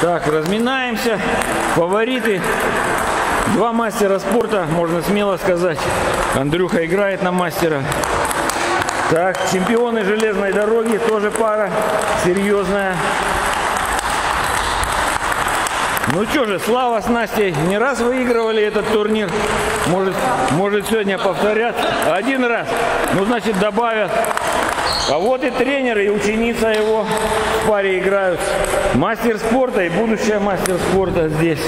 Так, разминаемся. Фавориты. Два мастера спорта, можно смело сказать. Андрюха играет на мастера. Так, чемпионы железной дороги, тоже пара серьезная. Ну что же, Слава с Настей не раз выигрывали этот турнир. Может, может сегодня повторят. Один раз. Ну, значит, добавят. А вот и тренер, и ученица его в паре играют. Мастер спорта и будущая мастер спорта здесь.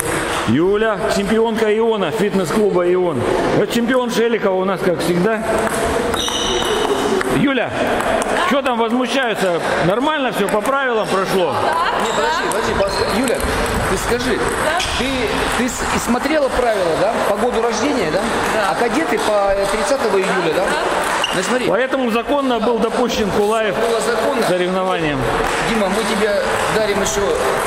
Юля, чемпионка Иона, фитнес-клуба Ион. Вот чемпион Шелихова у нас, как всегда. Юля, что там возмущаются? Нормально все по правилам прошло? Не, подожди, подожди, подожди. Юля, ты скажи, ты, ты и смотрела правила, да, по году рождения, да? А кадеты по 30 июля, да? Значит, смотри, Поэтому законно был допущен Кулаев было к законно. соревнованиям. Дима, мы тебе дарим еще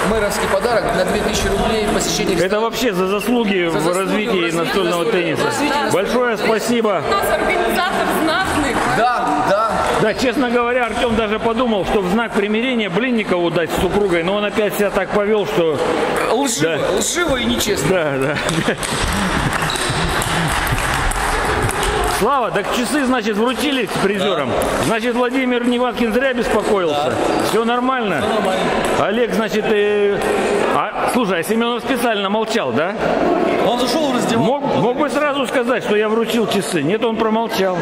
мэровский подарок на 2000 рублей посещение Это вообще за заслуги в заслуги в развитии развитии настольного тенниса. развитии Большое спасибо. У нас организатор знатный. Да, да. Да, честно говоря, Артем даже подумал, что в знак примирения Блинникову дать с супругой, но он опять себя так повел, что... Лживо, Да. лживо и нечестно. Да, да. Слава, так часы, значит, вручили призерам. Значит, Владимир Неваткин зря беспокоился. Все нормально. Олег, значит, э, а, слушай, а Семенов специально молчал, да? Он зашел в раздевалку. Мог, мог бы сразу сказать, что я вручил часы. Нет, он промолчал.